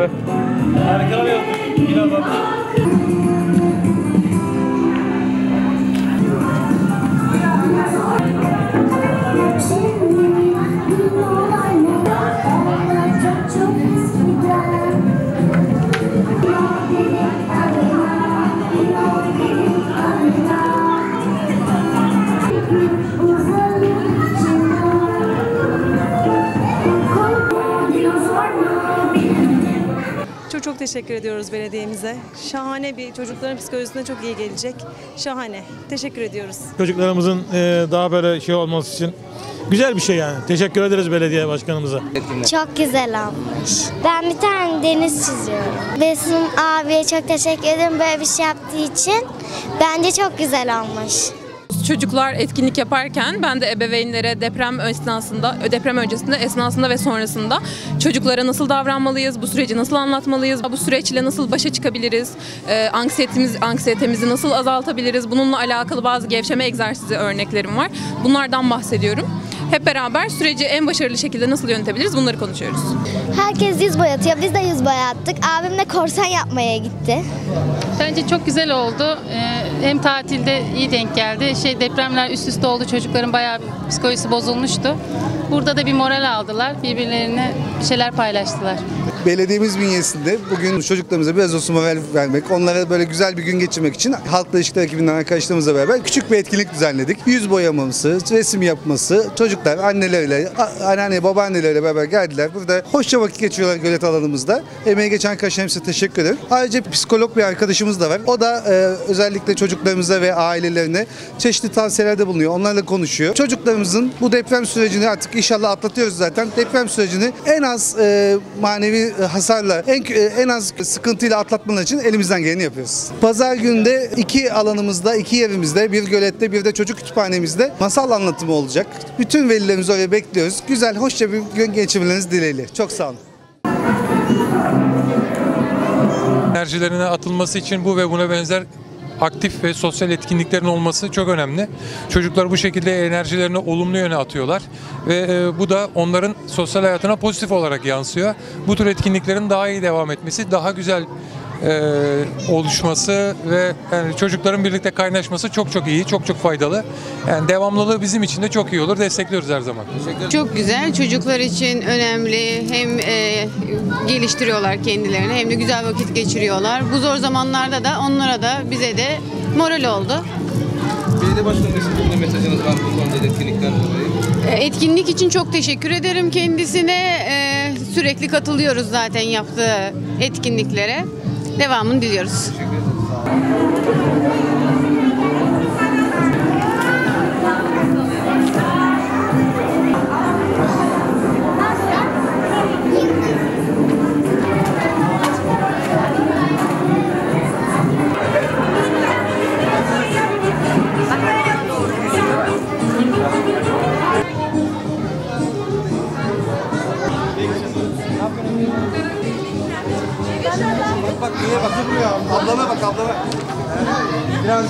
아, 그러면 이나봐. Thank you. Çok çok teşekkür ediyoruz belediyemize. Şahane bir çocukların psikolojisine çok iyi gelecek. Şahane. Teşekkür ediyoruz. Çocuklarımızın e, daha böyle şey olması için güzel bir şey yani. Teşekkür ederiz belediye başkanımıza. Çok güzel olmuş. Ben bir tane deniz çiziyorum. Besim abiye çok teşekkür ederim böyle bir şey yaptığı için. Bence çok güzel olmuş. Çocuklar etkinlik yaparken ben de ebeveynlere deprem esnasında, deprem öncesinde, esnasında ve sonrasında çocuklara nasıl davranmalıyız, bu süreci nasıl anlatmalıyız, bu süreçle nasıl başa çıkabiliriz, e, anksiyetemiz, anksiyetemizi nasıl azaltabiliriz, bununla alakalı bazı gevşeme egzersizi örneklerim var. Bunlardan bahsediyorum. Hep beraber süreci en başarılı şekilde nasıl yönetebiliriz bunları konuşuyoruz. Herkes yüz boyatıyor. Biz de yüz boyattık. Abim de korsan yapmaya gitti. Bence çok güzel oldu. Ee, Hem tatilde iyi denk geldi. Şey depremler üst üste oldu. Çocukların bayağı bir psikolojisi bozulmuştu. Burada da bir moral aldılar. Birbirlerine bir şeyler paylaştılar. Belediyemiz bünyesinde bugün çocuklarımıza biraz olsun moral vermek, onlara böyle güzel bir gün geçirmek için Halkla İlişkiler ekibinden arkadaşlarımızla beraber küçük bir etkinlik düzenledik. Yüz boyaması, resim yapması, çocuklar anneleriyle, anneanne, babaanneleriyle beraber geldiler. Burada hoşça vakit geçiriyorlar gölet alanımızda. Emeği geçen arkadaşlarımıza teşekkür ederim. Ayrıca psikolog bir arkadaşımız da var. O da e, özellikle çocuklarımıza ve ailelerine çeşitli tavsiyelerde bulunuyor. Onlarla konuşuyor. Çocuklarımızın bu deprem sürecini artık inşallah atlatıyoruz zaten. Deprem sürecini en az e, manevi hasarla, en, e, en az sıkıntıyla atlatmaları için elimizden geleni yapıyoruz. Pazar günde iki alanımızda, iki yerimizde, bir gölette, bir de çocuk kütüphanemizde masal anlatımı olacak. Bütün velilerimizi oraya bekliyoruz. Güzel, hoşça bir gün geçirmenizi dileğiyle. Çok sağ olun. enerjilerine atılması için bu ve buna benzer aktif ve sosyal etkinliklerin olması çok önemli. Çocuklar bu şekilde enerjilerini olumlu yöne atıyorlar ve e, bu da onların sosyal hayatına pozitif olarak yansıyor. Bu tür etkinliklerin daha iyi devam etmesi, daha güzel e, oluşması ve yani çocukların birlikte kaynaşması çok çok iyi, çok çok faydalı. Yani devamlılığı bizim için de çok iyi olur. Destekliyoruz her zaman. Çok güzel. Çocuklar için önemli. Hem e, geliştiriyorlar kendilerini hem de güzel vakit geçiriyorlar. Bu zor zamanlarda da onlara da bize de moral oldu. Belediye başkanı sizin mesajınız var bu konuda etkinlikten dolayı. E, Etkinlik için çok teşekkür ederim kendisine. E, sürekli katılıyoruz zaten yaptığı etkinliklere. Devamını diliyoruz. Bak niye bak ablana bak ablana. Biraz